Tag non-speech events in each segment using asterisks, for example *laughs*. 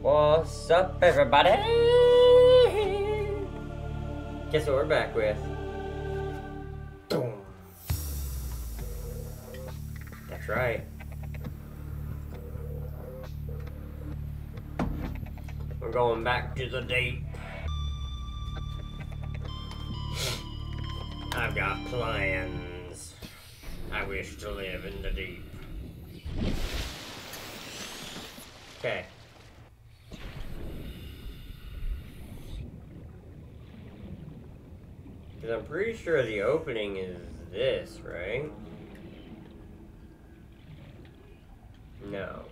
What's up, everybody? Guess what we're back with? Boom. That's right. We're going back to the deep. I've got plans. I wish to live in the deep. Okay. Because I'm pretty sure the opening is this, right? No.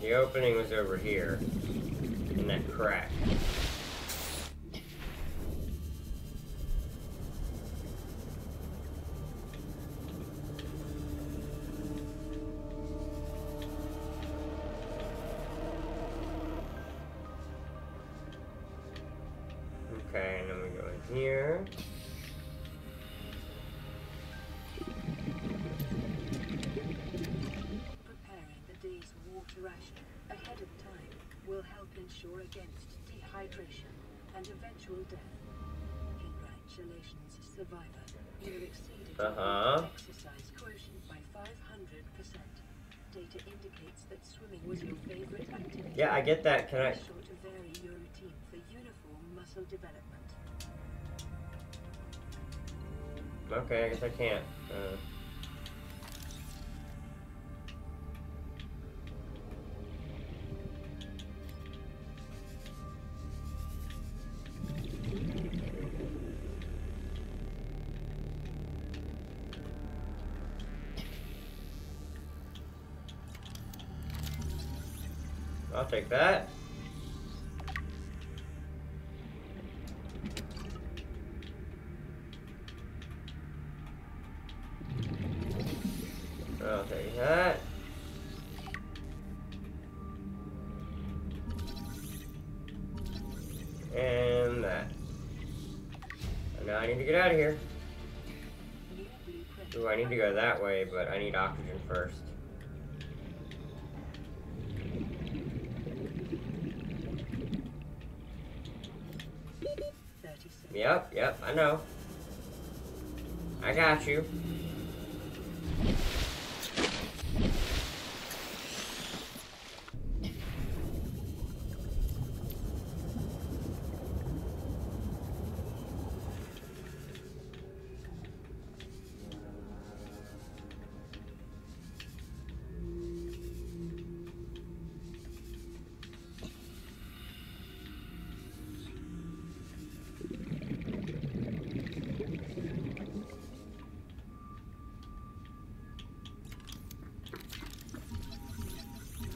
The opening was over here, in that crack. Get that. Can I? Be sure to vary your routine for uniform muscle development. Okay, I guess I can't. Uh, take that.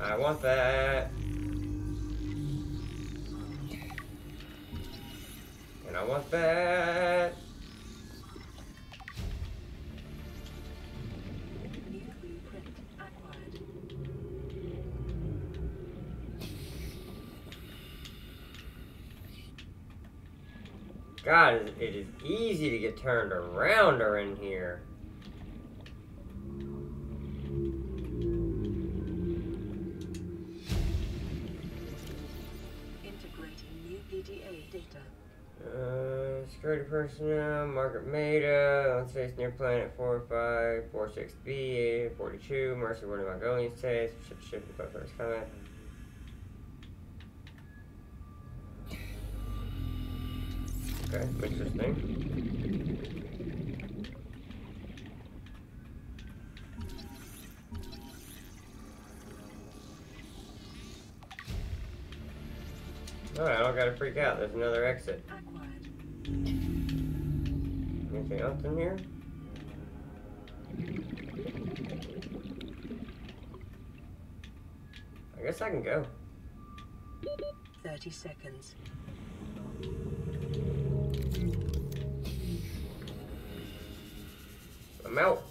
I want that. And I want that. God, it is easy to get turned around or in here. Personnel, Margaret Maida, on space near planet 4546B, 42, Mercy Warning Mongolian states, ship ship, but first coming. Okay, interesting. Alright, I don't gotta freak out. There's another exit. Anything else in here? I guess I can go. 30 seconds. I'm out.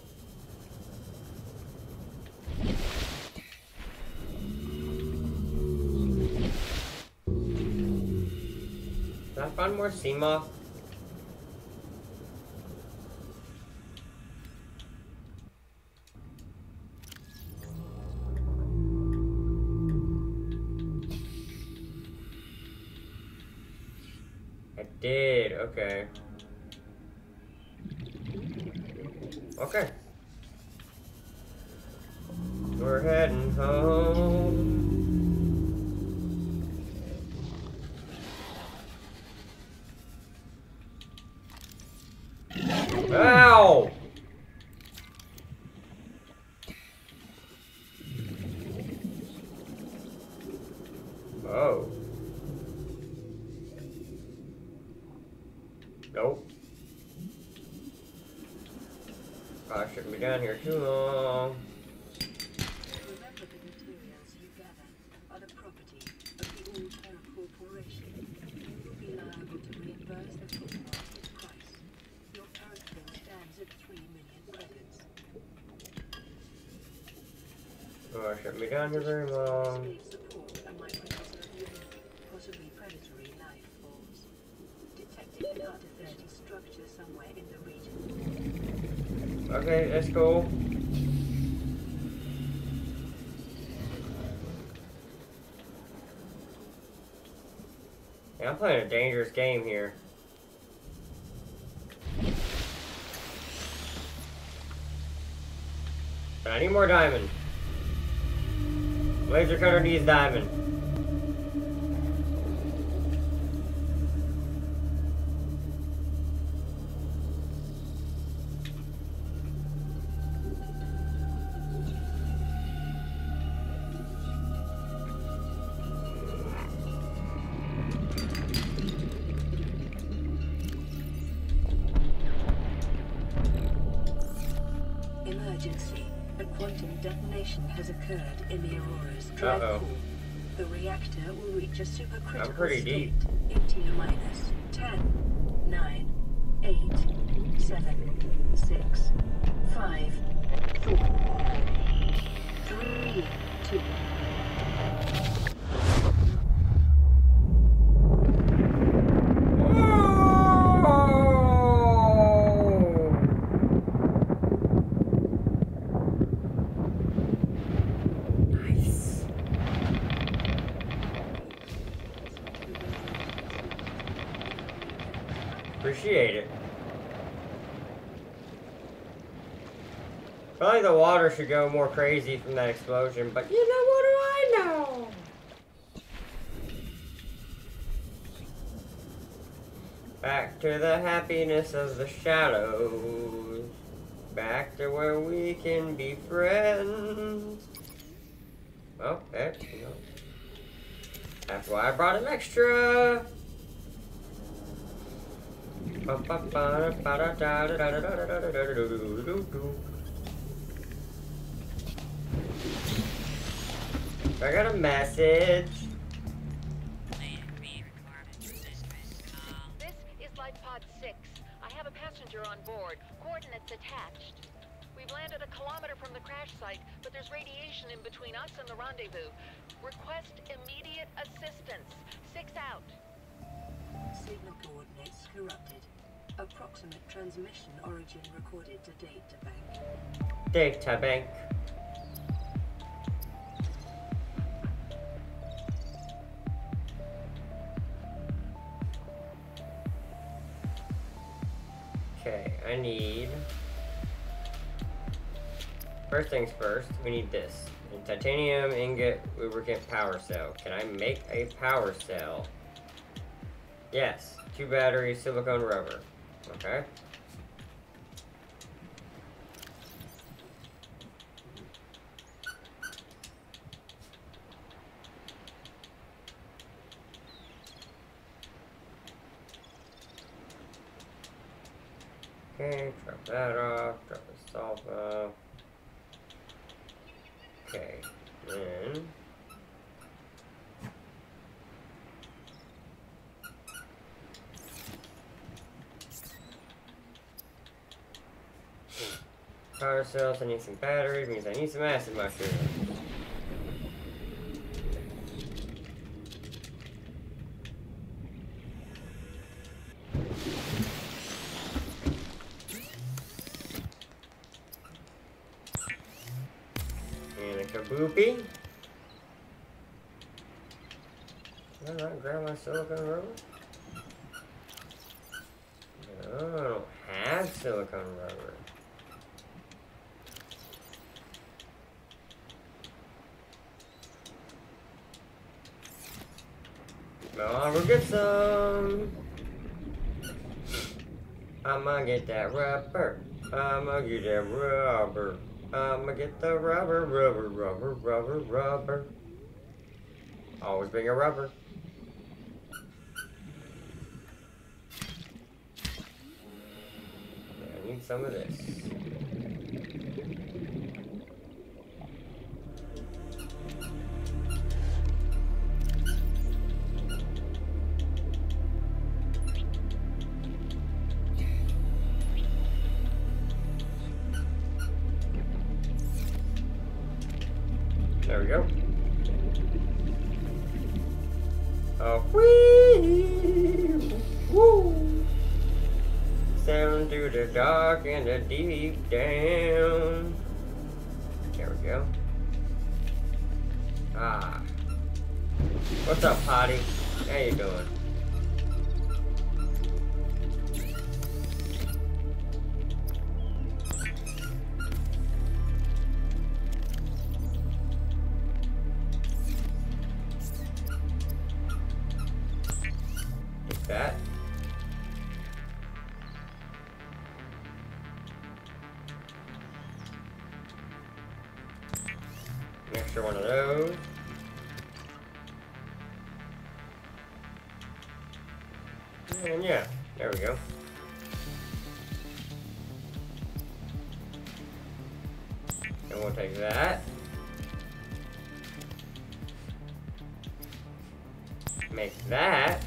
Did I find more Seamoth? Did. Okay. Okay. We're heading home. Ow! Game here. But I need more diamond. Laser cutter needs diamond. Detonation has occurred in the Aurora's drive Uh-oh. core. The reactor will reach a supercritical pretty state deep. in T minus 10, 9, 8, 7, 6, 5, 4, 3, 2, Oh! Nice. Appreciate it. Probably the should go more crazy from that explosion, but you know what do I know? Back to the happiness of the shadows. Back to where we can be friends. Well, that, you. That's why I brought an extra. I got a message. This is Lifepod 6. I have a passenger on board. Coordinates attached. We've landed a kilometer from the crash site, but there's radiation in between us and the rendezvous. Request immediate assistance. Six out. signal coordinates corrupted. Approximate transmission origin recorded to data bank. Data bank. First things first, we need this. Titanium ingot lubricant power cell. Can I make a power cell? Yes. Two batteries, silicone rubber. Okay. Okay, drop that off, drop the salt off. Okay, then. Power cells, I need some batteries, means I need some acid mushrooms. And a kaboopy. Not grab my silicone rubber? Oh, I don't have silicone rubber. Well, we'll get some. I'ma get that rubber. I'ma get that rubber. I'ma get the rubber, rubber, rubber, rubber, rubber. Always being a rubber. I need some of this. And yeah, there we go. And we'll take that. Make that.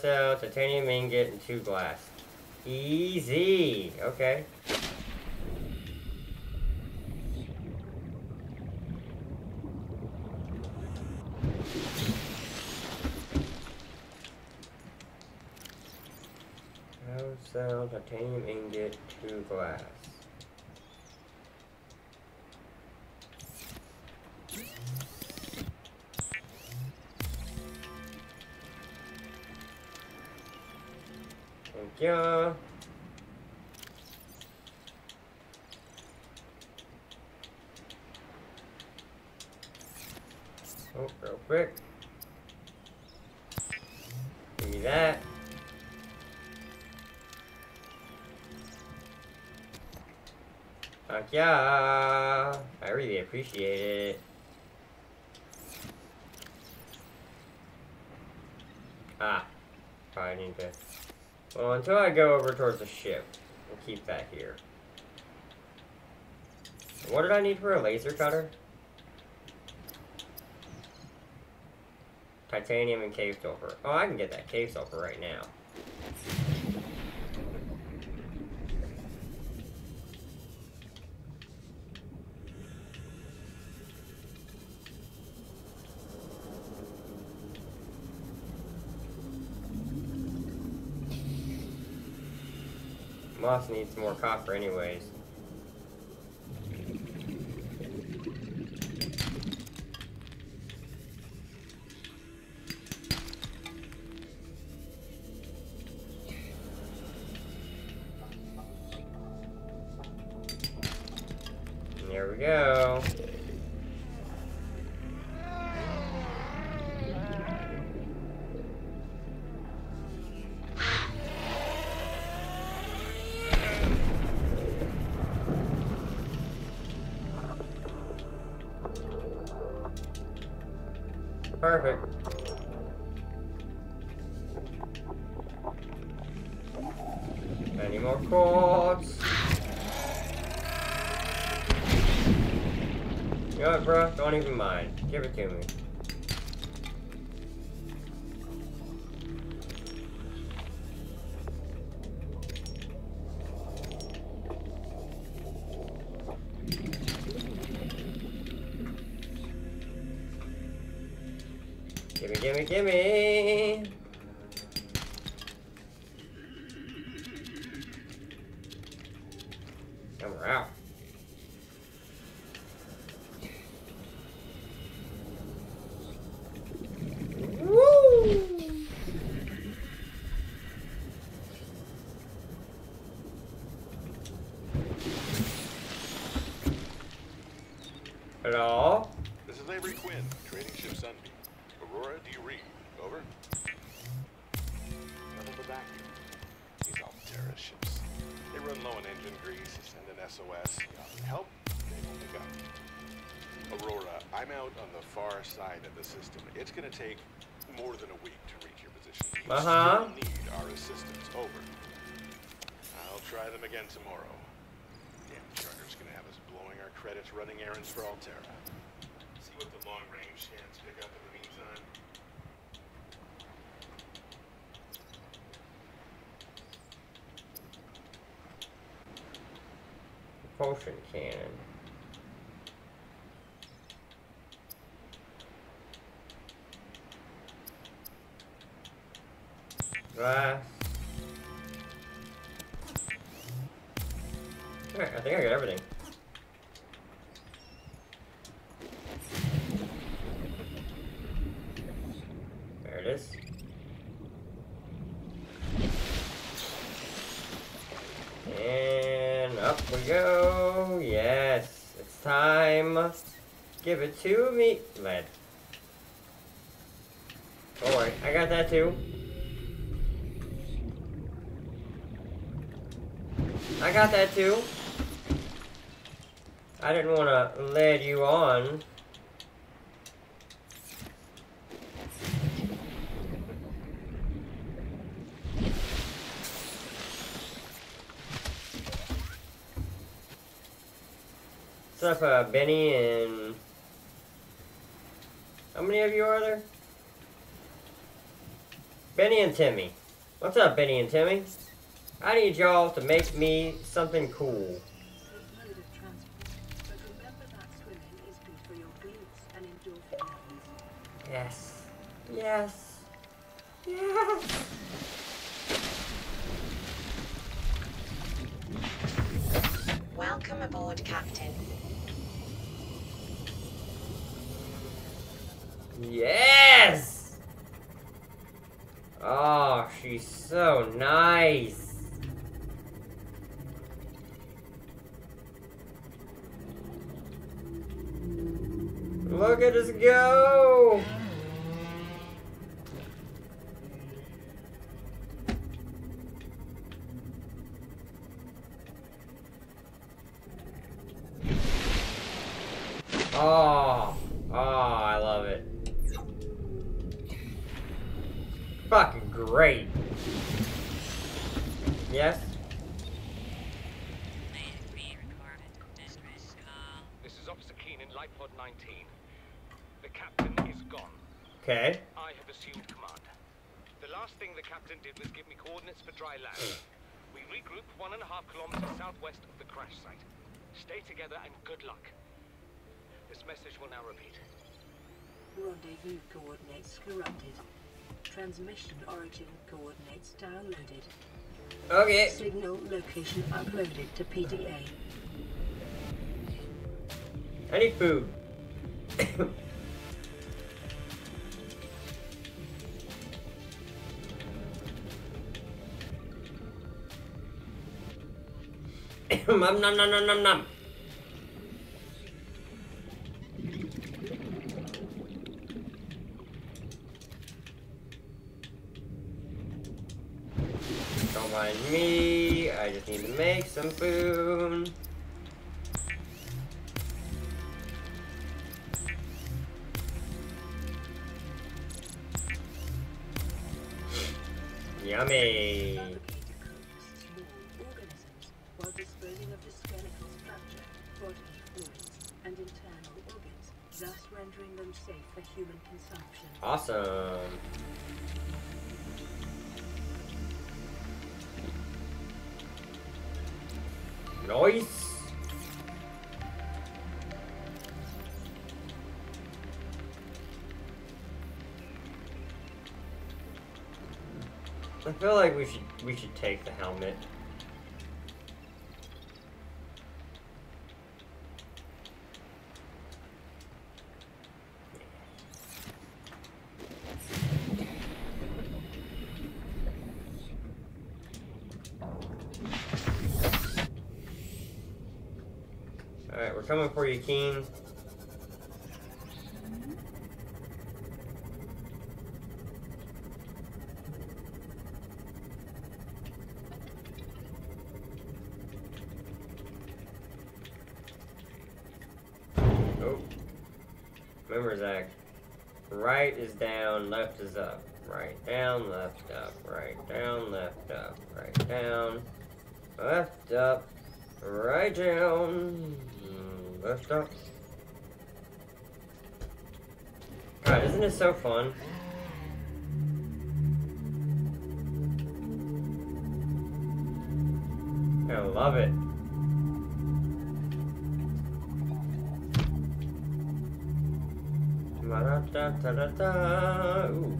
Cell, titanium ingot, and two glass. Easy! Okay. You. Oh, real quick. Give me that. Fuck yeah! I really appreciate it. Ah, probably need to. Well, until I go over towards the ship, we'll keep that here. What did I need for a laser cutter? Titanium and cave sulfur. Oh, I can get that cave sulfur right now. Needs more copper anyways. You know what, bro? Don't even mind. Give it to me. Gimme, gimme, gimme! Credits running errands for Alterra. See what the long range scans pick up in the meantime. Potion cannon. Glass. I think I got everything. There it is. And up we go. Yes, it's time. Give it to me. Lead. Don't worry, I got that too. I got that too. I didn't want to lead you on. What's up, uh, Benny and... How many of you are there? Benny and Timmy. What's up, Benny and Timmy? I need y'all to make me something cool. Yes. Yes. Yes. Welcome aboard, Captain. Yes! Oh, she's so nice. Look at us go! Oh, I love it. Fucking great. Yes? This is Officer Keen in Lifepod 19. The captain is gone. Okay. I have assumed command. The last thing the captain did was give me coordinates for dry land. *clears throat* We regroup one and a half kilometers southwest of the crash site. Stay together and good luck. This message will now repeat. Rendezvous coordinates corrupted. Transmission origin coordinates downloaded. Okay. Signal location uploaded to PDA. I need food. *coughs* *laughs* nom nom nom nom nom nom. Don't mind me. I just need to make some food. Human consumption. Awesome. Nice. I feel like we should we should take the helmet. Alright, we're isn't it so fun? I love it. Ooh.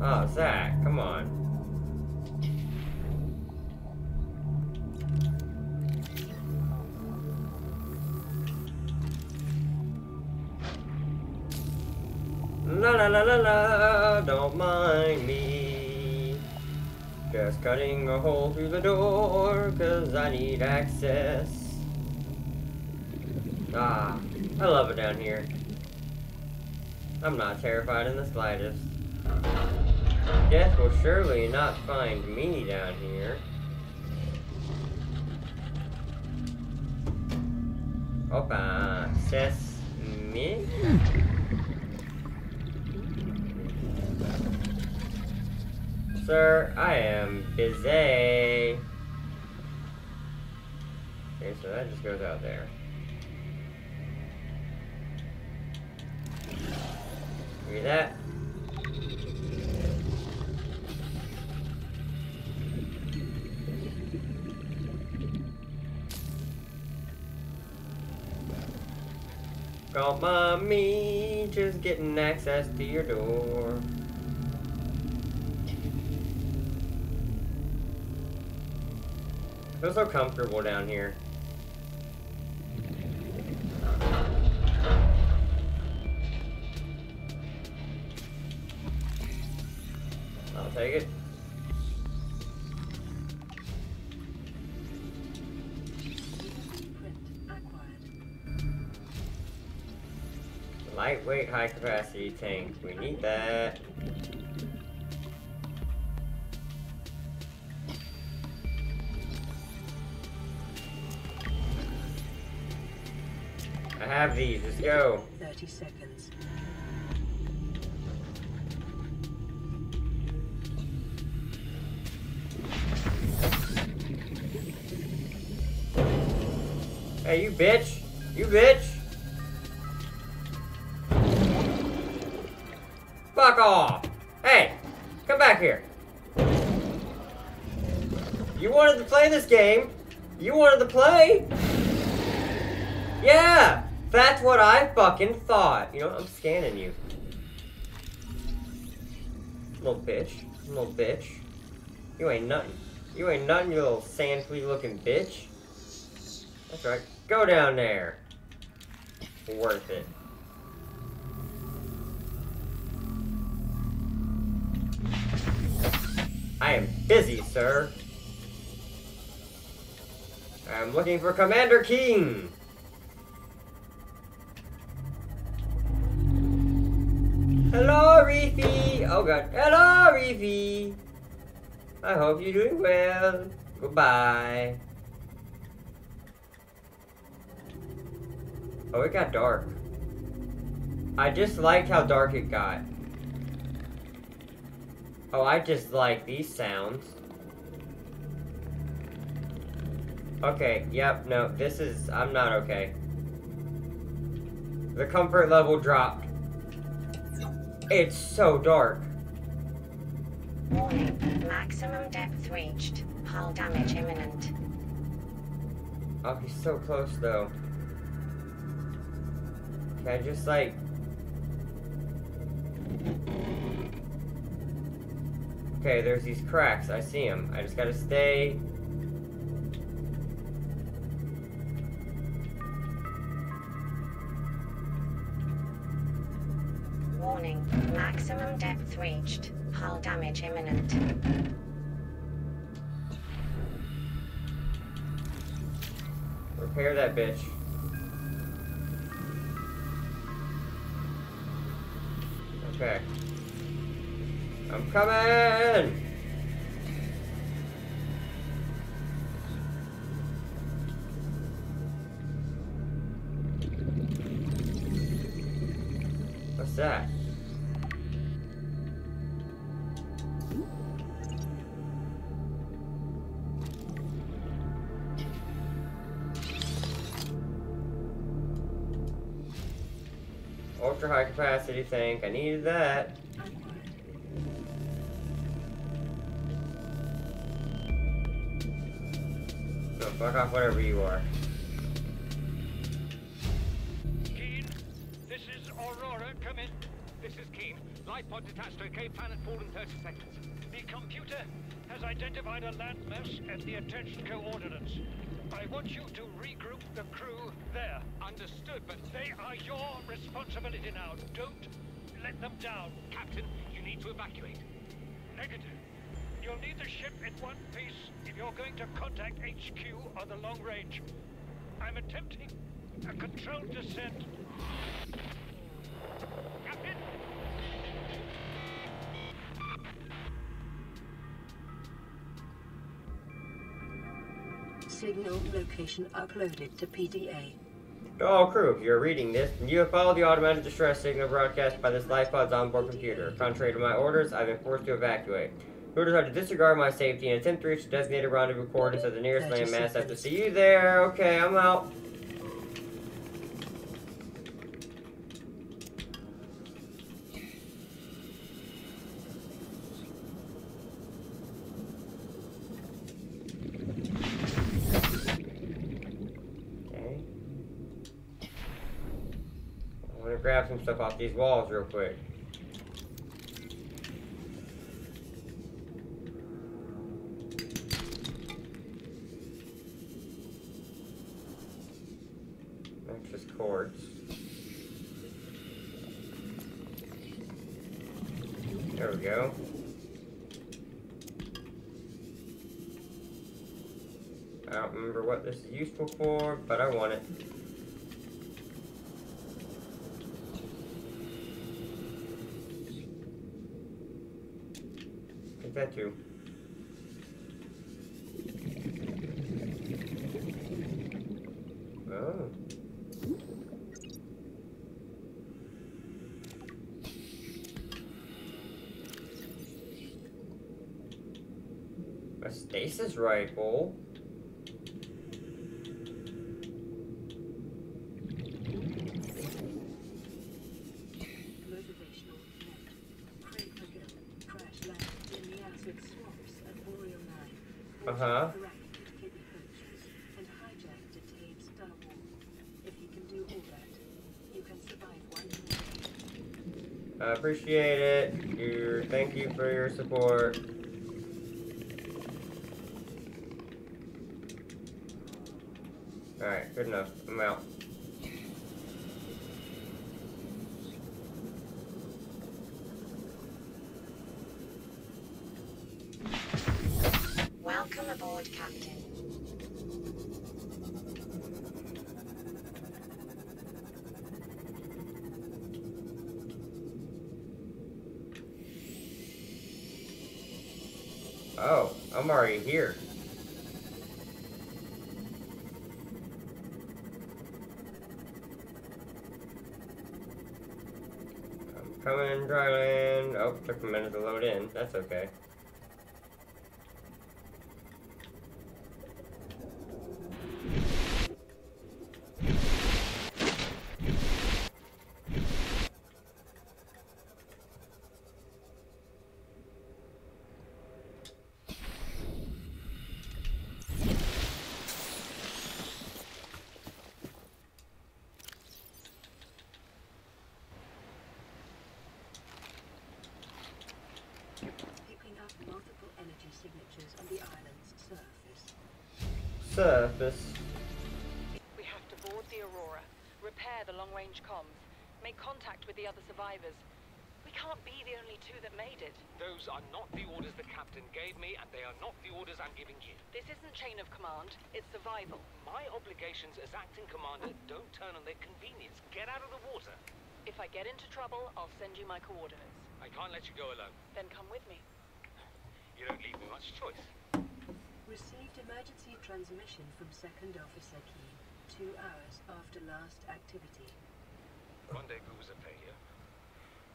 Oh, Zach, come on. La la la don't mind me. Just cutting a hole through the door, cause I need access. Ah, I love it down here. I'm not terrified in the slightest. Death will surely not find me down here. Opa, sesame. Sir, I am busy. Okay, so that just goes out there. Me that. Mind me, just getting access to your door. Feel so comfortable down here. I'll take it. Lightweight, high capacity tank. We need that. Have these. Let's go. 30 seconds. Hey, you bitch! You bitch! Fuck off! Hey! Come back here! You wanted to play this game! You wanted to play! Yeah! That's what I fucking thought! You know, I'm scanning you. Little bitch. Little bitch. You ain't nothing. You ain't nothing, you little sand flea looking bitch. That's right. Go down there. Worth it. I am busy, sir. I'm looking for Commander King. Hello, Reefy. Oh god. Hello, Reefy. I hope you're doing well. Goodbye. Oh, it got dark. I just liked how dark it got. Oh, I just like these sounds. Okay, yep, no, this is... I'm not okay. The comfort level dropped. It's so dark. Warning. Maximum depth reached. Hull damage imminent. Oh, he's so close, though. Can I just, like... Okay, there's these cracks. I see them. I just gotta stay... Maximum depth reached. Hull damage imminent. Repair that bitch. Okay. I'm coming! What's that? Capacity tank. I needed that. No, fuck off whatever you are. Keen, this is Aurora. Come in. This is Keen. Light pod detached Cape Planet Fall in 30 seconds. The computer has identified a landmass at the attention coordinates. I want you to regroup the crew there. Understood, but They are your responsibility now. Don't let them down. Captain, you need to evacuate. Negative. You'll need the ship in one piece if you're going to contact HQ on the long range. I'm attempting a controlled descent. Captain! Signal location uploaded to PDA. To oh, all crew, if you're reading this, you have followed the automatic distress signal broadcast by this LifePod's onboard computer. Contrary to my orders, I've been forced to evacuate. Orders are to disregard my safety and attempt to reach the designated rendezvous coordinates at the nearest landmass. I have to see you there. Okay, I'm out. Okay. I want to grab stuff off these walls real quick. Nexus cords. There we go. I don't remember what this is useful for, but I want it. That too. Oh. A stasis rifle. Motivational note. Craig McGill crash landed in the acid swamps at Boreal 9. Uh-huh. forced Iraqi kidney poachers and hijacked detained Starwall. If he can do all that, you can survive one more. I appreciate it. You, thank you for your support. Alright, good enough. I'm out. Welcome aboard, Captain. Oh, I'm already here. I'm Coming in dry land. Oh, took a minute to load in. That's okay. Picking up multiple energy signatures on the island's surface. Surface. We have to board the Aurora, repair the long-range comms, make contact with the other survivors. We can't be the only two that made it. Those are not the orders the captain gave me, and they are not the orders I'm giving you. This isn't chain of command, it's survival. My obligations as acting commander don't turn on their convenience. Get out of the water. If I get into trouble, I'll send you my coordinates. I can't let you go alone. Then come with me. You don't leave me much choice. Received emergency transmission from Second Officer Keen, two hours after last activity. Rendezvous was a failure.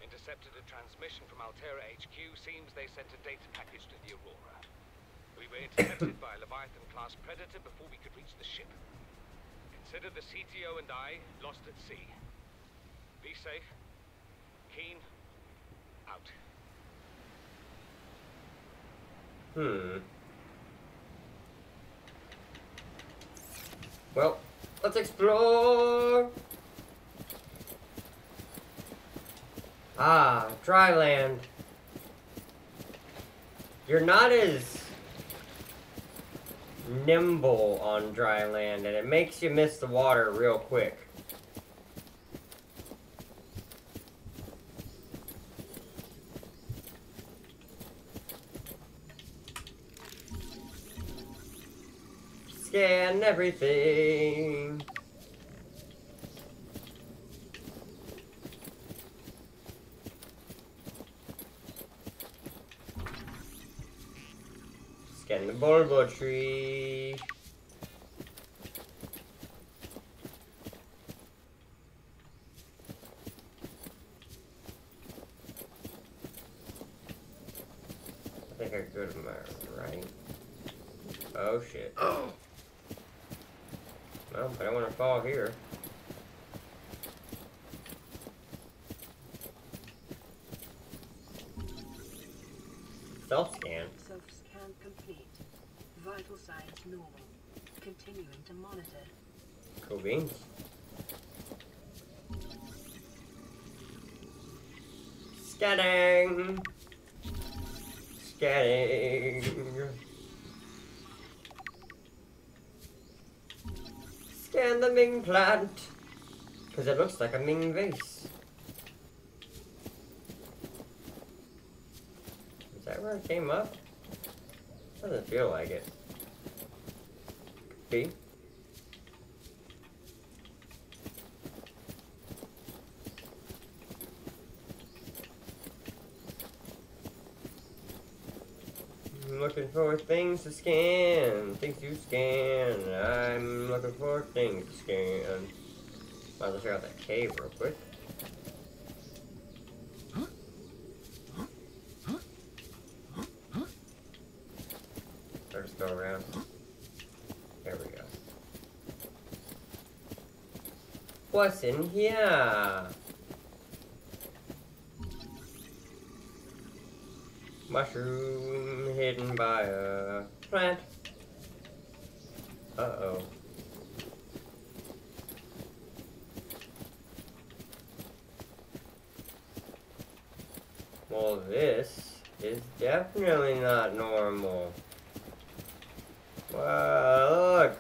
Intercepted a transmission from Alterra HQ. Seems they sent a data package to the Aurora. We were intercepted by a Leviathan-class Predator before we could reach the ship. Consider the CTO and I lost at sea. Be safe. Keen. Out. Hmm. Well, let's explore. Ah, dry land. You're not as nimble on dry land, and it makes you miss the water real quick. Scan everything. Scan the bulbo tree. Beans. Scanning. Scanning. Scan the Ming plant. Because it looks like a Ming vase. Is that where it came up? Doesn't feel like it. Could be. I'm looking for things to scan, things to scan. I'm looking for things to scan. Might as well check out that cave real quick. Or just go around. There we go. What's in here? Mushroom hidden by a plant. Uh oh. Well, this is definitely not normal. Wow, look!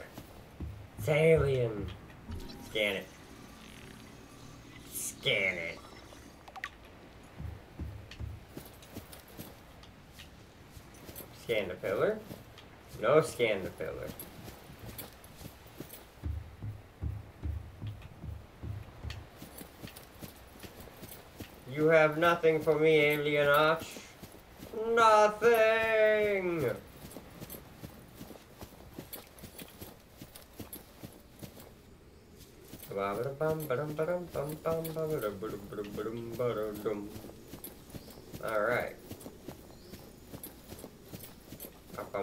Alien. Scan it. Scan it. Scan the pillar. No pillar. You have nothing for me, Alien Arch. Nothing! Ba-ba-da-bum,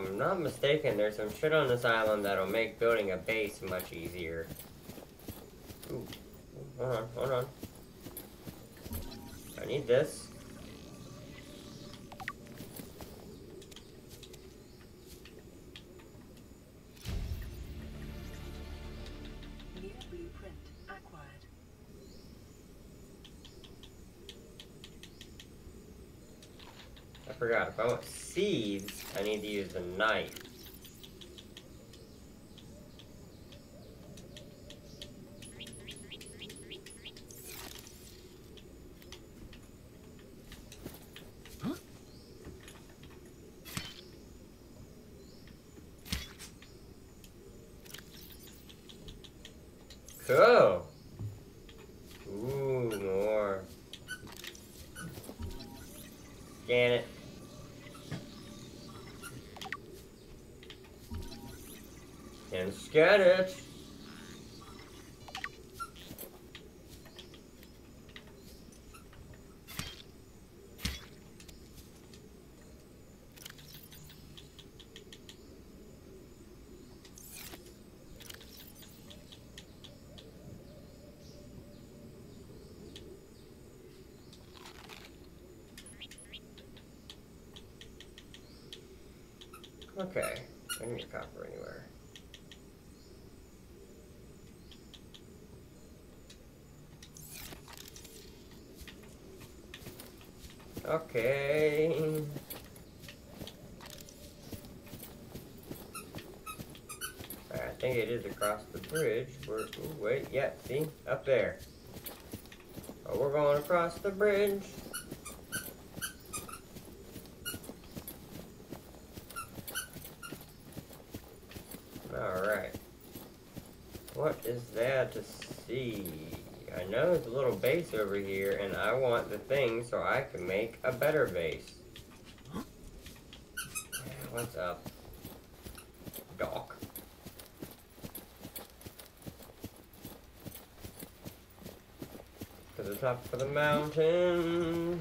I'm not mistaken, there's some shit on this island that'll make building a base much easier. Ooh. Hold on, hold on. I need this. Forgot. If I want seeds, I need to use the knife. Cool. Ooh, more. Scan it. And scan it. Okay, I don't need copper anywhere. Okay. I think it is across the bridge. We're, ooh, wait, yeah, see? Up there. Oh, we're going across the bridge. Alright. What is there to see? I know there's a little base over here, and I want the thing so I can make a better base. What's up? Doc. To the top of the mountain.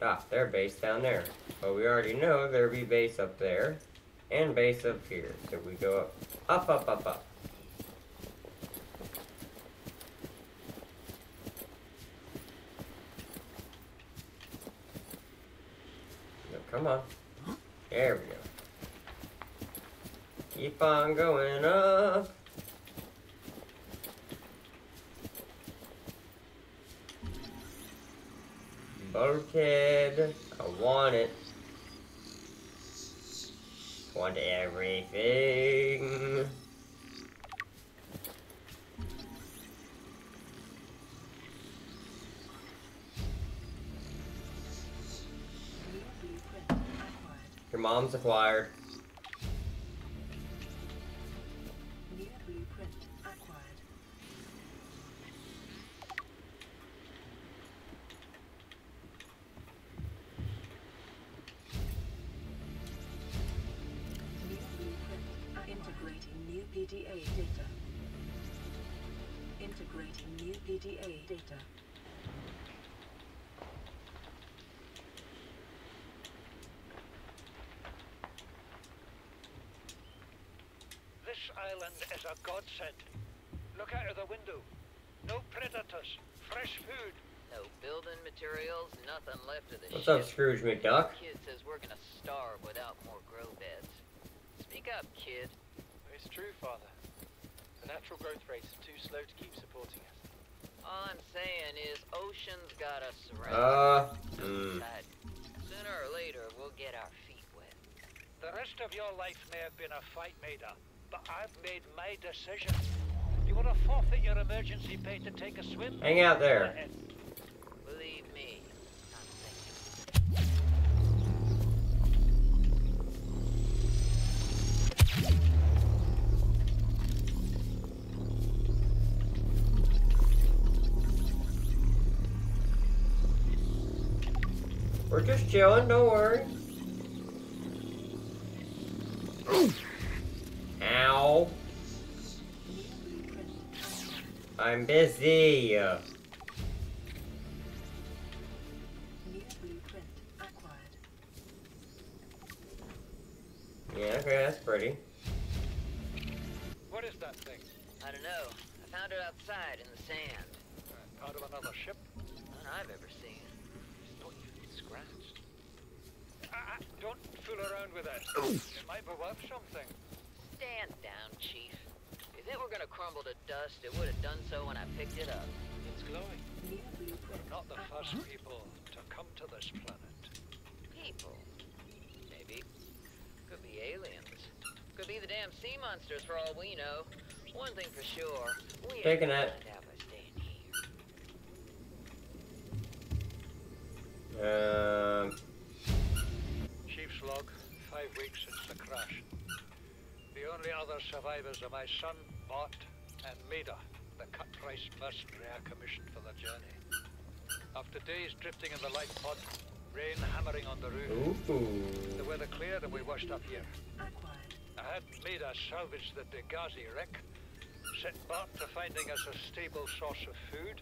Ah, their base down there. But we already know there'll be base up there and base up here. So we go up, up, up, up, up. Mom's acquired. Island is a godsend. Look out of the window. No predators. Fresh food. No building materials, nothing left of the What's ship. up, Scrooge McDuck? Kid says we're gonna starve without more grow beds. Speak up, kid. It's true, Father. The natural growth rates are too slow to keep supporting us. All I'm saying is ocean's got us surrounded. Uh, mm. deciding. Sooner or later, we'll get our feet wet. The rest of your life may have been a fight, Maida, but I've made my decision. You want to forfeit your emergency pay to take a swim? Hang out there. Believe me, We're just chilling, don't worry. I'm busy. Yeah, okay, that's pretty. What is that thing? I don't know. I found it outside in the sand. Uh, part of another ship? None I've ever seen. It's not even scratched. Uh, don't fool around with that. it might be worth something. Stand down, Chief. If it were gonna crumble to dust, it would have done so when I picked it up. It's glowing. We're not the first people to come to this planet. People. Maybe. Could be aliens. Could be the damn sea monsters for all we know. One thing for sure, we ain't Taking gonna it. find out by here. Um, Chief's log, five weeks since the crash. The only other survivors are my son, Bart, and Maida, the cut-price mercenary I commissioned for the journey. After days drifting in the light pod, rain hammering on the roof, the weather cleared and we washed up here. Acquired. I had Maida salvage the Degasi wreck, set Bart to finding us a stable source of food.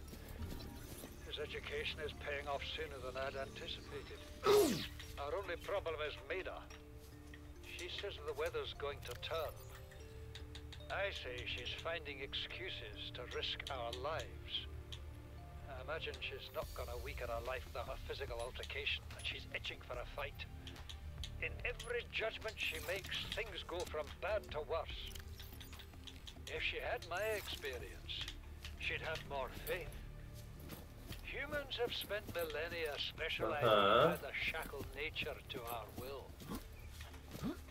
His education is paying off sooner than I'd anticipated. *clears throat* Our only problem is Maida. She says the weather's going to turn. I say she's finding excuses to risk our lives. I imagine she's not gonna weaken her life with a physical altercation, and she's itching for a fight. In every judgment she makes, things go from bad to worse. If she had my experience, she'd have more faith. Humans have spent millennia specializing Uh-huh. in how to shackle nature to our will.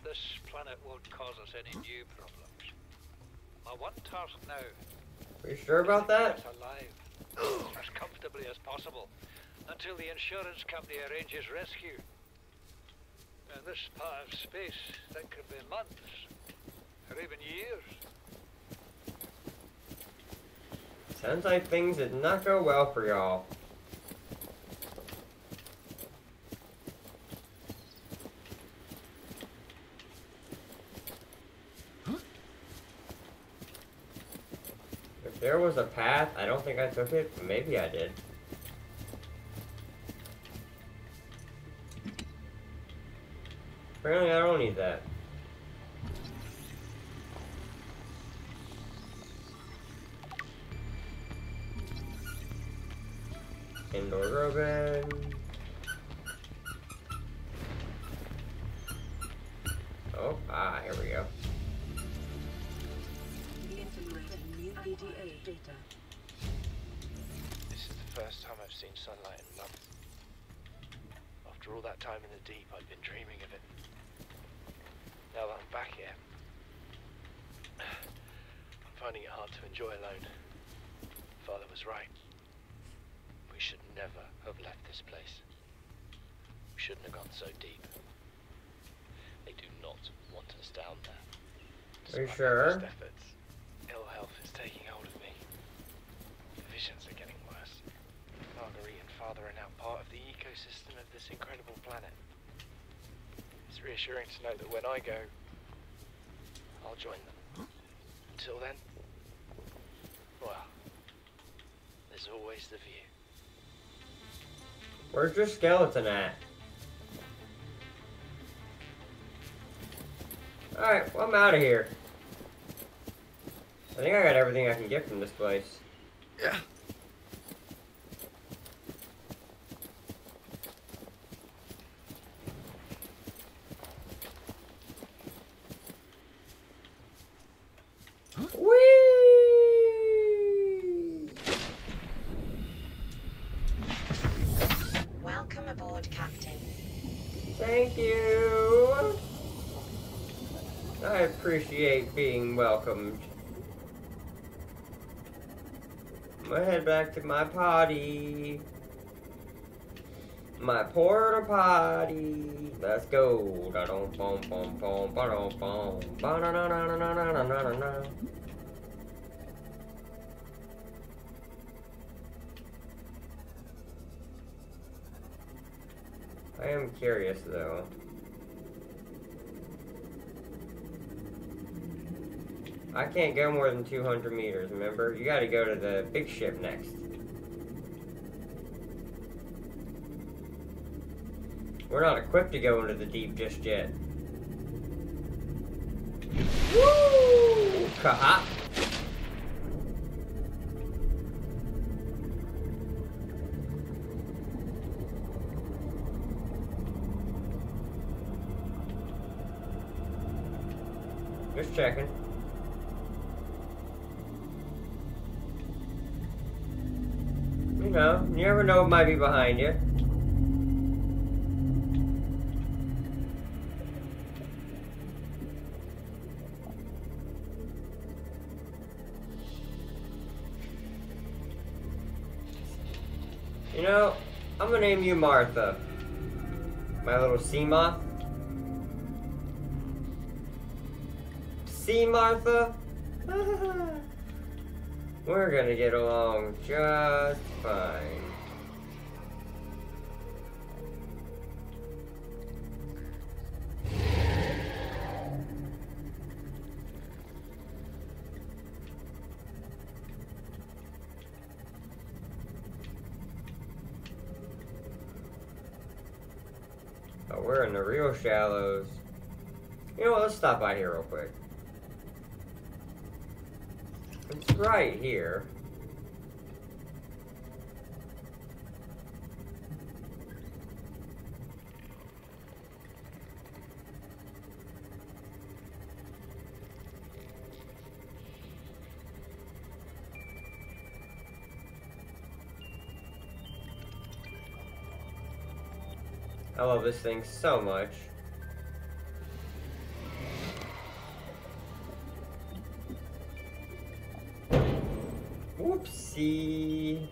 This planet won't cause us any new problems. My one task now Are you sure about that? Alive *gasps* as comfortably as possible until the insurance company arranges rescue. In this part of space, that could be months or even years. Sounds like things did not go well for y'all. If there was a path, I don't think I took it. Maybe I did. Apparently I don't need that. Are you sure? efforts, ill health is taking hold of me. The visions are getting worse. Marguerite and Father are now part of the ecosystem of this incredible planet. It's reassuring to know that when I go, I'll join them. Until then, well, there's always the view. Where's your skeleton at? Alright, well, I'm out of here. I think I got everything I can get from this place. Yeah. Whee! Welcome aboard, Captain. Thank you. I appreciate being welcomed. to my potty. My porta potty. Let's go. I am curious though. I can't go more than 200 meters, remember? You gotta go to the big ship next. We're not equipped to go into the deep just yet. Kahop. Just checking. You know, you never know what might be behind you. Know, I'm gonna name you Martha. My little Seamoth. See, Martha? *laughs* We're gonna get along just fine. Shallows. You know what, let's stop by here real quick. It's right here. I love this thing so much. Whoopsie.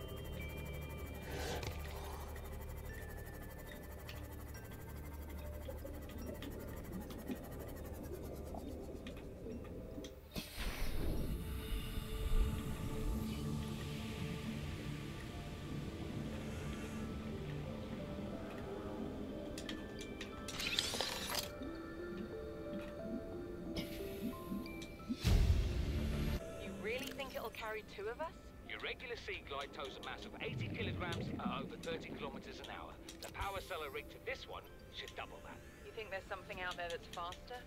You really think it'll carry two of us? Your regular Seaglide tows a mass of 80 kilograms at over 30 kilometers an hour. The power cellar rig to this one should double that. You think there's something out there that's faster?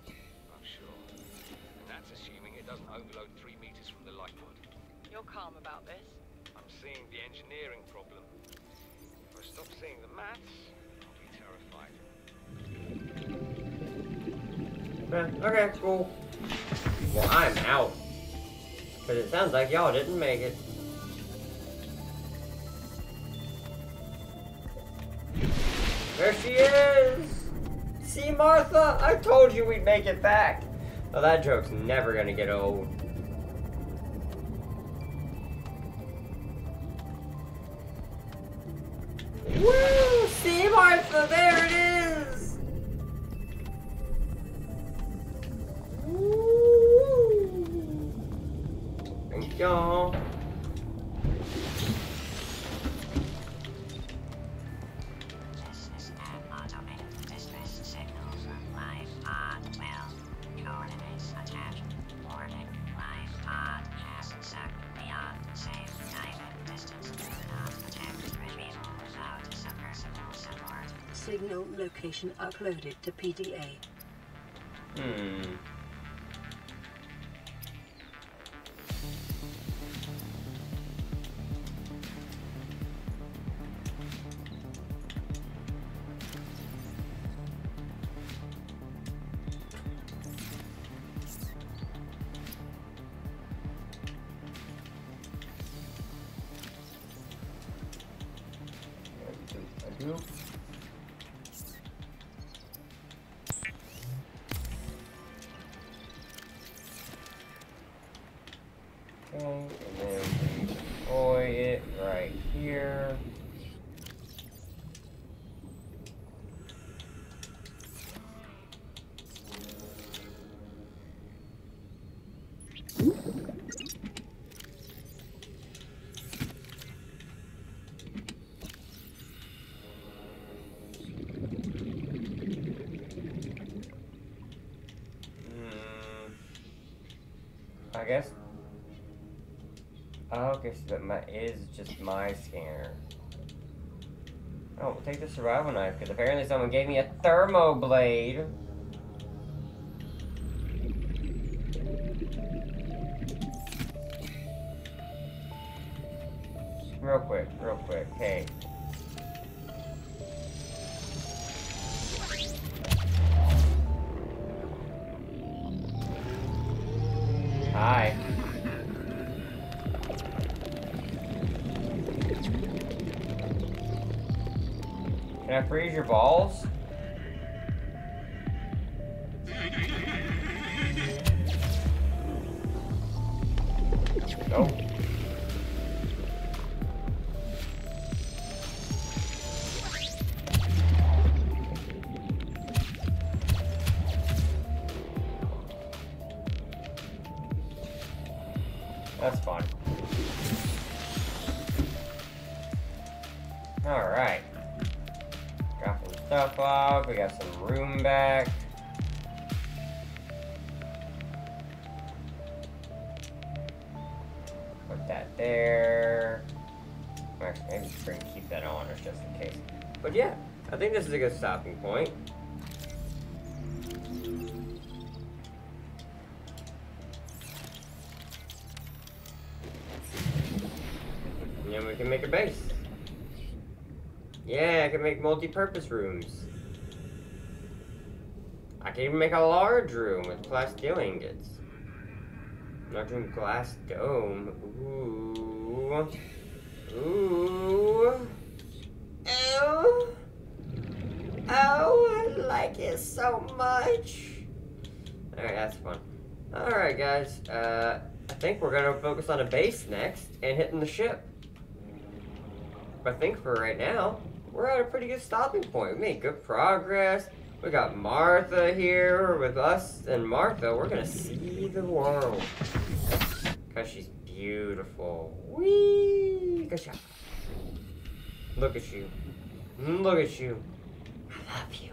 I'm sure. And that's assuming it doesn't overload three meters from the lifepod. You're calm about this. I'm seeing the engineering problem. If I stop seeing the maths, I'll be terrified. Okay, cool. Well, I'm out. Because it sounds like y'all didn't make it. There she is! See, Martha? I told you we'd make it back. Well, that joke's never gonna get old. Woo! Signal location uploaded to PDA. Hmm. I Oh, okay, so that my is just my scanner. Oh, take the survival knife, because apparently someone gave me a thermo blade. Nope. Stopping point. And then we can make a base. Yeah, I can make multi-purpose rooms. I can even make a large room with plasteel ingots. Large room glass dome. Ooh. Ooh. Oh. Oh, I like it so much. Alright, that's fun. Alright, guys. Uh, I think we're gonna focus on a base next and hitting the ship. I think for right now, we're at a pretty good stopping point. We made good progress. We got Martha here with us and Martha. We're gonna see the world. Cause she's beautiful. Whee! Good job. Look at you. Mm, look at you. I love you.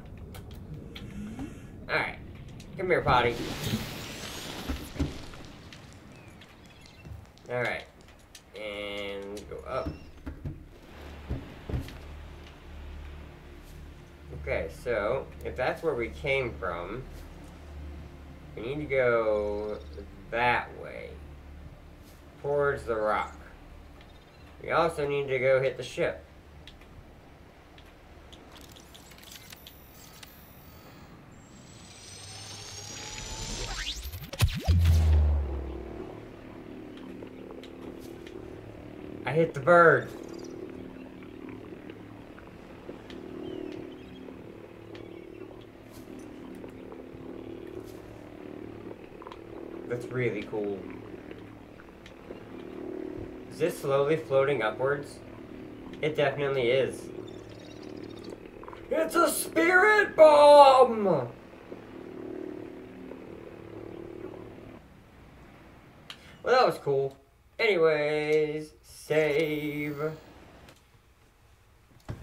Alright. Come here, potty. Alright. And go up. Okay, so if that's where we came from, we need to go that way towards the rock. We also need to go hit the ship. I hit the bird. That's really cool. Is this slowly floating upwards? It definitely is. It's a spirit bomb! Well, that was cool. Anyways,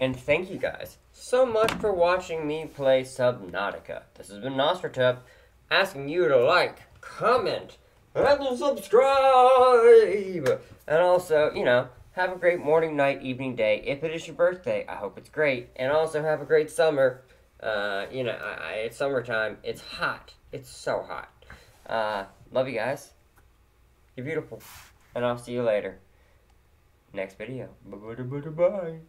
And thank you guys so much for watching me play Subnautica. This has been Nosretep asking you to like, comment, and subscribe! And also, you know, have a great morning, night, evening, day. If it is your birthday, I hope it's great. And also have a great summer. Uh, you know, I, I, it's summertime. It's hot. It's so hot. Uh, love you guys. You're beautiful. And I'll see you later. Next video. Bye-bye.